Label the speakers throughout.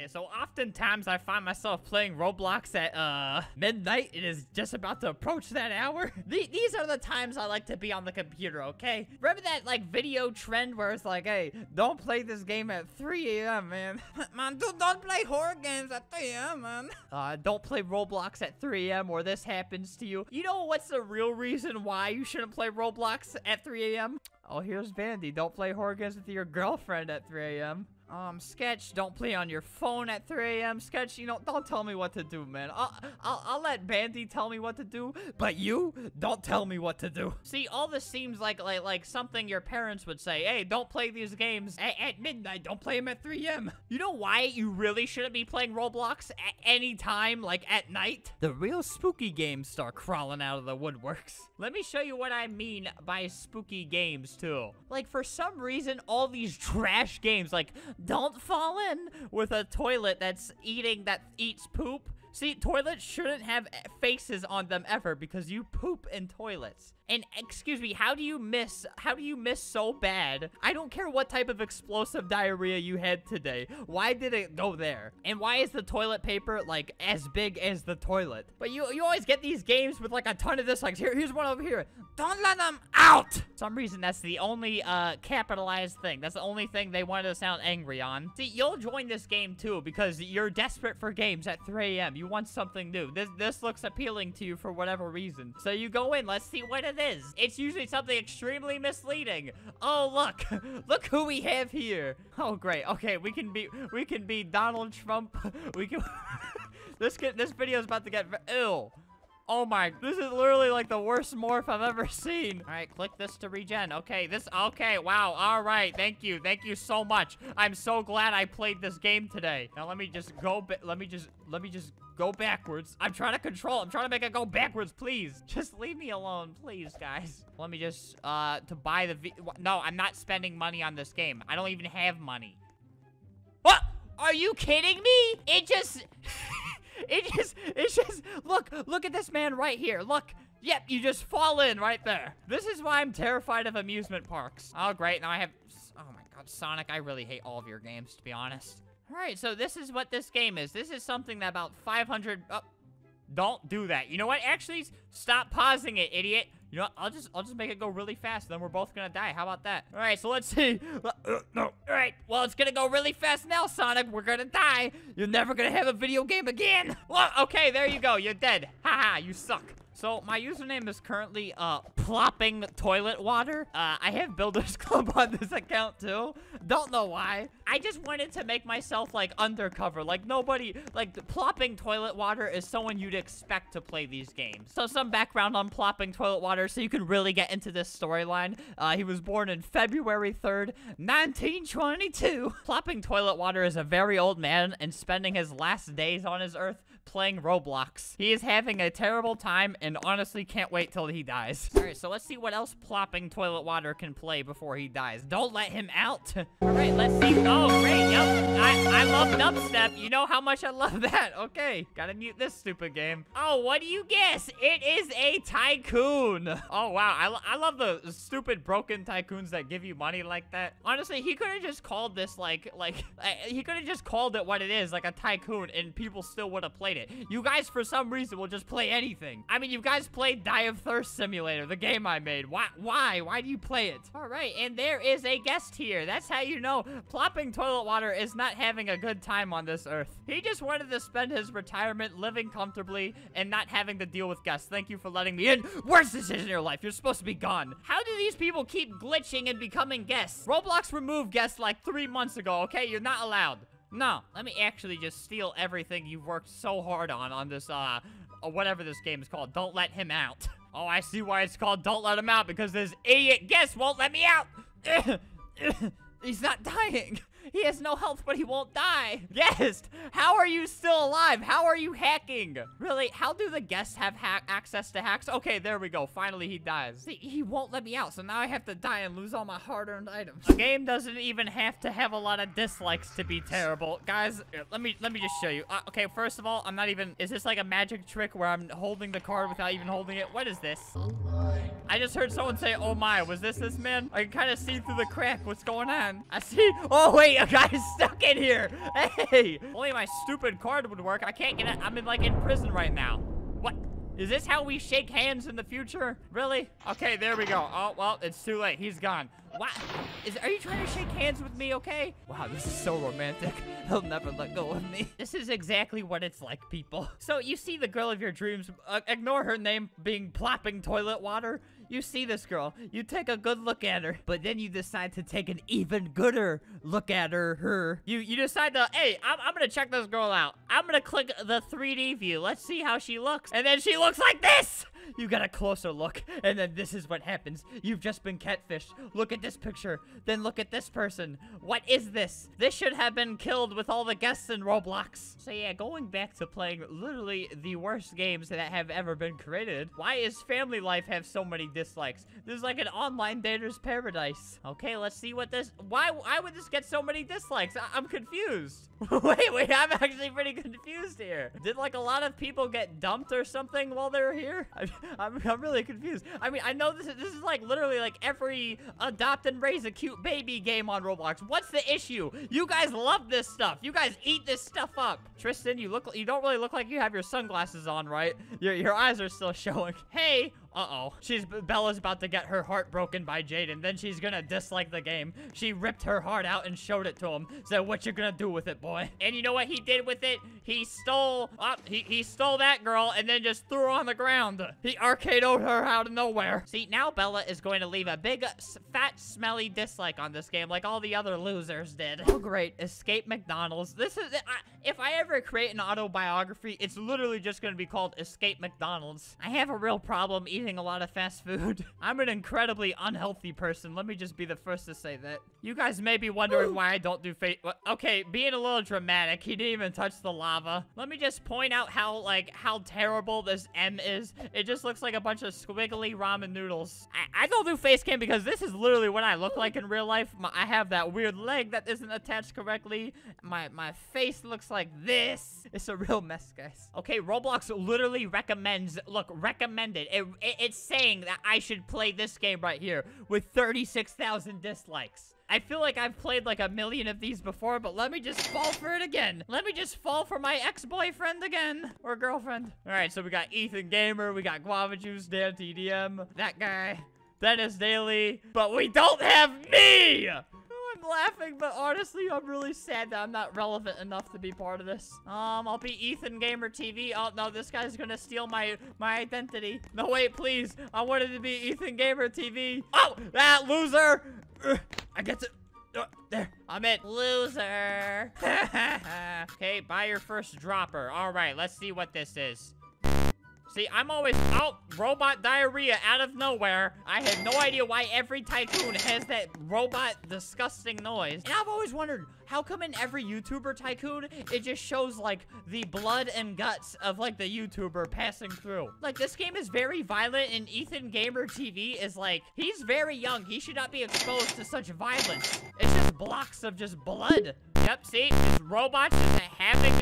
Speaker 1: Okay, so oftentimes I find myself playing Roblox at uh midnight. It is just about to approach that hour. The these are the times I like to be on the computer, okay? Remember that like video trend where it's like, hey, don't play this game at 3 a.m., man. man, don't, don't play horror games at 3 a.m., man. Uh, don't play Roblox at 3 a.m. or this happens to you. You know what's the real reason why you shouldn't play Roblox at 3 a.m.? Oh, here's Vandy. Don't play horror games with your girlfriend at 3 a.m. Um, Sketch, don't play on your phone at 3 a.m. Sketch, you know, don't tell me what to do, man. I'll, I'll, I'll let Bandy tell me what to do, but you, don't tell me what to do. See, all this seems like, like, like something your parents would say. Hey, don't play these games at, at midnight. Don't play them at 3 a.m. You know why you really shouldn't be playing Roblox at any time, like at night? The real spooky games start crawling out of the woodworks. Let me show you what I mean by spooky games, too. Like, for some reason, all these trash games, like, don't fall in with a toilet that's eating, that eats poop. See, toilets shouldn't have faces on them ever because you poop in toilets. And excuse me, how do you miss, how do you miss so bad? I don't care what type of explosive diarrhea you had today. Why did it go there? And why is the toilet paper like as big as the toilet? But you, you always get these games with like a ton of dislikes. Here, here's one over here. Don't let them out! For some reason, that's the only uh, capitalized thing. That's the only thing they wanted to sound angry on. See, you'll join this game too because you're desperate for games at 3 a.m. You want something new. This, this looks appealing to you for whatever reason. So you go in, let's see what it is. It's usually something extremely misleading. Oh, look. look who we have here. Oh, great. Okay, we can be, we can be Donald Trump. we can, this, get, this video is about to get ill. Oh my, this is literally like the worst morph I've ever seen. All right, click this to regen. Okay, this, okay, wow. All right, thank you. Thank you so much. I'm so glad I played this game today. Now let me just go, let me just, let me just go backwards. I'm trying to control. I'm trying to make it go backwards, please. Just leave me alone, please, guys. Let me just, uh, to buy the, v no, I'm not spending money on this game. I don't even have money. What? Are you kidding me? It just... It just, it's just, look, look at this man right here. Look. Yep, you just fall in right there. This is why I'm terrified of amusement parks. Oh, great. Now I have, oh my God, Sonic, I really hate all of your games, to be honest. All right, so this is what this game is. This is something that about 500, oh, don't do that. You know what? Actually, stop pausing it, idiot. You know what? I'll just I'll just make it go really fast. Then we're both gonna die. How about that? All right. So let's see. Uh, no. All right. Well, it's gonna go really fast now, Sonic. We're gonna die. You're never gonna have a video game again. Well, okay. There you go. You're dead. Haha. you suck. So my username is currently uh plopping toilet water. Uh, I have Builders Club on this account too. Don't know why. I just wanted to make myself like undercover. Like nobody, like plopping toilet water is someone you'd expect to play these games. So some background on plopping toilet water so you can really get into this storyline. Uh, he was born in February 3rd, 1922. Plopping toilet water is a very old man and spending his last days on his earth playing Roblox. He is having a terrible time and honestly can't wait till he dies. All right, so let's see what else plopping toilet water can play before he dies. Don't let him out. All right, let's see. Oh, love dubstep. You know how much I love that. Okay, gotta mute this stupid game. Oh, what do you guess? It is a tycoon. Oh, wow. I, I love the stupid broken tycoons that give you money like that. Honestly, he could have just called this like, like, he could have just called it what it is, like a tycoon, and people still would have played it. You guys, for some reason, will just play anything. I mean, you guys played Die of Thirst Simulator, the game I made. Why? Why? Why do you play it? All right, and there is a guest here. That's how you know plopping toilet water is not having a good time on this earth. He just wanted to spend his retirement living comfortably and not having to deal with guests. Thank you for letting me in. Worst decision in your life. You're supposed to be gone. How do these people keep glitching and becoming guests? Roblox removed guests like three months ago, okay? You're not allowed. No, let me actually just steal everything you've worked so hard on on this, uh, whatever this game is called. Don't let him out. Oh, I see why it's called Don't Let Him Out, because this idiot guest won't let me out. He's not dying. He has no health, but he won't die. Guest, how are you still alive? How are you hacking? Really, how do the guests have access to hacks? Okay, there we go. Finally, he dies. See, he won't let me out, so now I have to die and lose all my hard-earned items. The game doesn't even have to have a lot of dislikes to be terrible. Guys, let me let me just show you. Uh, okay, first of all, I'm not even... Is this like a magic trick where I'm holding the card without even holding it? What is this? I just heard someone say, oh my. Was this this man? I can kind of see through the crack. What's going on? I see... Oh, wait. You guys stuck in here? Hey, only my stupid card would work. I can't get it. I'm in like in prison right now. What? Is this how we shake hands in the future? Really? Okay, there we go. Oh, well, it's too late. He's gone. What? Is, are you trying to shake hands with me, okay? Wow, this is so romantic. He'll never let go of me. This is exactly what it's like, people. So you see the girl of your dreams. Uh, ignore her name being plopping toilet water. You see this girl. You take a good look at her. But then you decide to take an even gooder look at her. Her. You, you decide to, hey, I'm, I'm to check this girl out. I'm to click the 3D view. Let's see how she looks. And then she looks like this. You got a closer look, and then this is what happens. You've just been catfished. Look at this picture, then look at this person. What is this? This should have been killed with all the guests in Roblox. So yeah, going back to playing literally the worst games that have ever been created. Why is Family Life have so many dislikes? This is like an online dater's paradise. Okay, let's see what this... Why, why would this get so many dislikes? I I'm confused. wait, wait, I'm actually pretty confused here. Did like a lot of people get dumped or something while they were here? I, I'm, I'm really confused. I mean, I know this is, this is like literally like every adopt and raise a cute baby game on Roblox. What's the issue? You guys love this stuff. You guys eat this stuff up. Tristan, you look you don't really look like you have your sunglasses on, right? Your, your eyes are still showing. Hey, uh-oh. She's Bella's about to get her heart broken by Jaden. Then she's gonna dislike the game. She ripped her heart out and showed it to him. Said, what you gonna do with it, boy? And you know what he did with it? He stole, oh, he, he stole that girl and then just threw her on the ground. He RKO'd her out of nowhere. See, now Bella is going to leave a big, uh, fat, smelly dislike on this game like all the other losers did. Oh, great. Escape McDonald's. This is, I, if I ever create an autobiography, it's literally just gonna be called Escape McDonald's. I have a real problem eating a lot of fast food. I'm an incredibly unhealthy person. Let me just be the first to say that. You guys may be wondering why I don't do face- Okay, being a little dramatic, he didn't even touch the lava. Let me just point out how, like, how terrible this M is. It just looks like a bunch of squiggly ramen noodles. I, I don't do face cam because this is literally what I look like in real life. My, I have that weird leg that isn't attached correctly. My, my face looks like this. It's a real mess, guys. Okay, Roblox literally recommends, look, recommended. It, it, it's saying that I should play this game right here with 36,000 dislikes. I feel like I've played like a million of these before, but let me just fall for it again. Let me just fall for my ex-boyfriend again. Or girlfriend. All right, so we got Ethan Gamer, we got Guava Juice, Dan TDM, that guy, Denis Daily, but we don't have me! I'm laughing, but honestly, I'm really sad that I'm not relevant enough to be part of this. Um, I'll be Ethan Gamer TV. Oh, no, this guy's gonna steal my, my identity. No, wait, please. I wanted to be Ethan Gamer TV. Oh, that loser! I get to... Uh, there, I'm in. Loser. okay, buy your first dropper. All right, let's see what this is. See, I'm always out robot diarrhea out of nowhere. I had no idea why every tycoon has that robot disgusting noise. And I've always wondered, how come in every YouTuber tycoon, it just shows like the blood and guts of like the YouTuber passing through? Like this game is very violent and Ethan Gamer TV is like, he's very young. He should not be exposed to such violence. It's just blocks of just blood. Yep, see? This robot's just having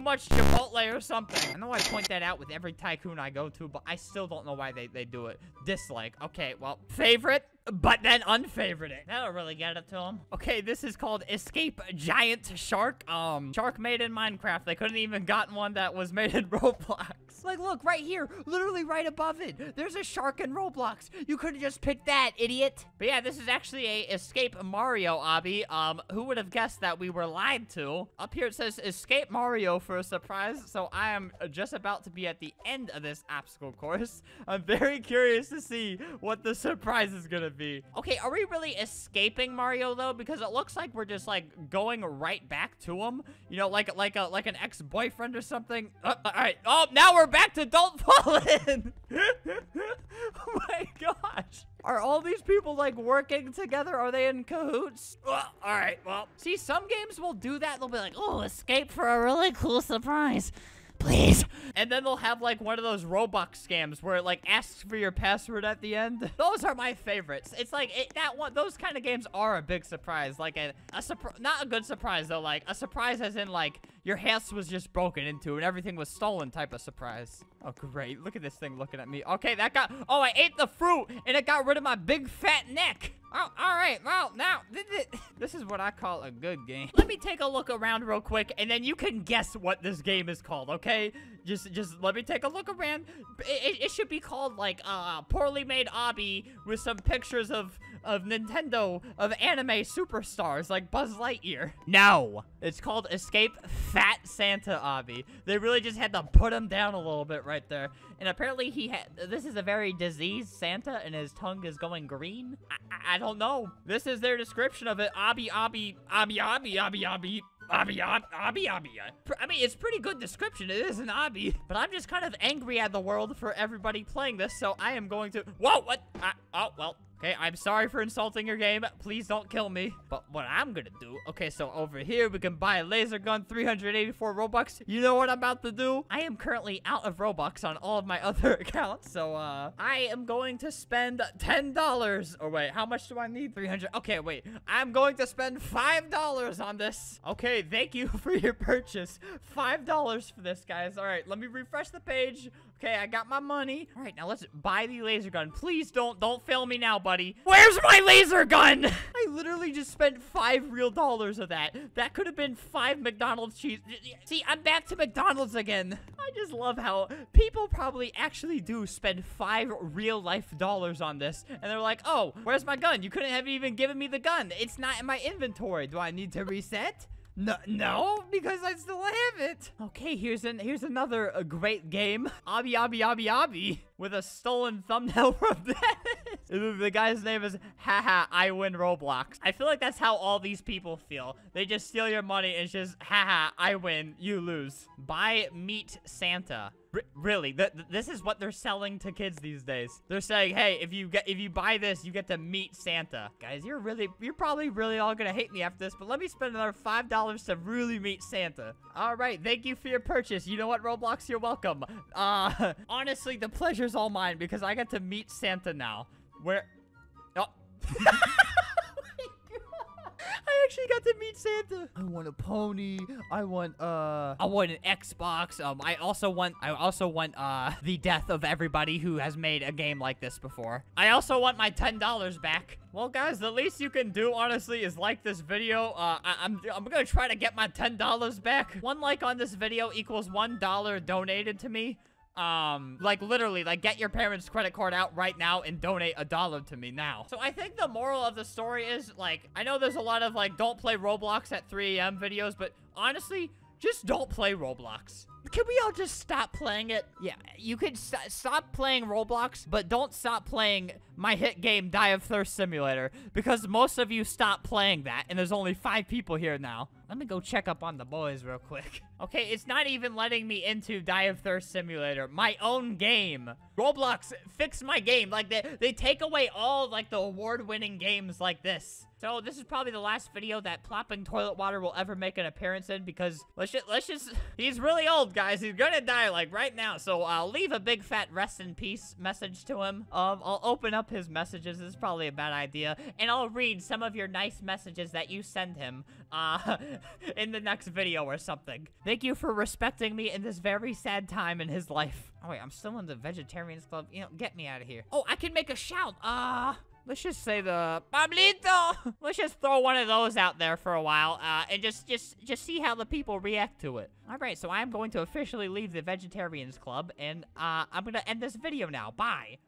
Speaker 1: too much Chipotle or something. I know I point that out with every tycoon I go to, but I still don't know why they, they do it. Dislike. Okay, well, favorite, but then unfavorite it. That'll really get it to them. Okay, this is called Escape Giant Shark. Um, shark made in Minecraft. They couldn't even gotten one that was made in Roblox. Like, look, right here, literally right above it. There's a shark in Roblox. You could have just picked that, idiot. But yeah, this is actually a Escape Mario obby. Um, who would have guessed that we were lied to? Up here it says Escape Mario for a surprise. So I am just about to be at the end of this obstacle course. I'm very curious to see what the surprise is gonna be. Okay, are we really escaping Mario though? Because it looks like we're just like going right back to him. You know, like like a like an ex-boyfriend or something. Uh, all right. Oh, now we're back to don't fall in. oh my gosh. Are all these people like working together? Are they in cahoots? Well, all right, well, see, some games will do that. They'll be like, oh, escape for a really cool surprise please. And then they'll have like one of those Robux scams where it like asks for your password at the end. Those are my favorites. It's like it, that one. Those kind of games are a big surprise. Like a, a surprise, not a good surprise though. Like a surprise as in like your house was just broken into and everything was stolen type of surprise. Oh, great. Look at this thing looking at me. Okay, that got... Oh, I ate the fruit and it got rid of my big fat neck. Oh, all right. Well, now, this is what I call a good game. Let me take a look around real quick, and then you can guess what this game is called, okay? Just, just let me take a look around. It, it, it should be called, like, uh, Poorly Made Obby with some pictures of of Nintendo, of anime superstars like Buzz Lightyear. No, it's called Escape Fat Santa Obby. They really just had to put him down a little bit right there. And apparently he had, this is a very diseased Santa and his tongue is going green. I, I, I don't know. This is their description of it. Obby, obby, obby, obby, obby, obby. Obby, obby, obby, obby. I mean, it's pretty good description. It is an obby. But I'm just kind of angry at the world for everybody playing this, so I am going to... Whoa, what? Uh, oh, well, Okay, I'm sorry for insulting your game. Please don't kill me. But what I'm gonna do, okay, so over here, we can buy a laser gun, 384 Robux. You know what I'm about to do? I am currently out of Robux on all of my other accounts, so, uh, I am going to spend $10. Or wait, how much do I need? 300. Okay, wait. I'm going to spend $5 on this. Okay, thank you for your purchase. $5 for this, guys. All right, let me refresh the page. Okay, I got my money. All right, now let's buy the laser gun. Please don't, don't fail me now, buddy. Where's my laser gun? I literally just spent five real dollars of that. That could have been five McDonald's cheese. See, I'm back to McDonald's again. I just love how people probably actually do spend five real life dollars on this. And they're like, oh, where's my gun? You couldn't have even given me the gun. It's not in my inventory. Do I need to reset? No, no, because I still have it. Okay, here's an here's another a great game. Obby, obby, obby, obby with a stolen thumbnail from that. the guy's name is haha, I win Roblox. I feel like that's how all these people feel. They just steal your money and it's just haha, I win, you lose. Buy Meet Santa. R really, th th this is what they're selling to kids these days. They're saying, hey, if you get if you buy this, you get to meet Santa. Guys, you're really you're probably really all gonna hate me after this, but let me spend another five dollars to really meet Santa. All right, thank you for your purchase. You know what, Roblox, you're welcome. Uh, honestly, the pleasure is all mine because I get to meet Santa now. Where? Oh. I actually got to meet Santa. I want a pony. I want uh I want an Xbox. Um I also want I also want uh the death of everybody who has made a game like this before. I also want my $10 back. Well, guys, the least you can do, honestly, is like this video. Uh, I am I'm, I'm gonna try to get my $10 back. One like on this video equals $1 donated to me. Um, like literally, like get your parents' credit card out right now and donate a dollar to me now. So I think the moral of the story is like, I know there's a lot of like, don't play Roblox at 3 a.m. videos, but honestly, just don't play Roblox. Can we all just stop playing it? Yeah, you could st stop playing Roblox, but don't stop playing my hit game, Die of Thirst Simulator, because most of you stopped playing that, and there's only five people here now. Let me go check up on the boys real quick. Okay, it's not even letting me into Die of Thirst Simulator, my own game. Roblox, fix my game. Like, they, they take away all, like, the award-winning games like this. So this is probably the last video that plopping toilet water will ever make an appearance in because let's just, let's just, he's really old, guys. He's gonna die, like, right now. So I'll leave a big fat rest in peace message to him. Um, I'll open up his messages. This is probably a bad idea. And I'll read some of your nice messages that you send him, uh, in the next video or something. Thank you for respecting me in this very sad time in his life. Oh, wait, I'm still in the Vegetarians Club. You know, get me out of here. Oh, I can make a shout. Uh... Let's just say the Pablito. Let's just throw one of those out there for a while, uh, and just, just, just see how the people react to it. All right, so I'm going to officially leave the Vegetarians Club, and uh, I'm gonna end this video now. Bye.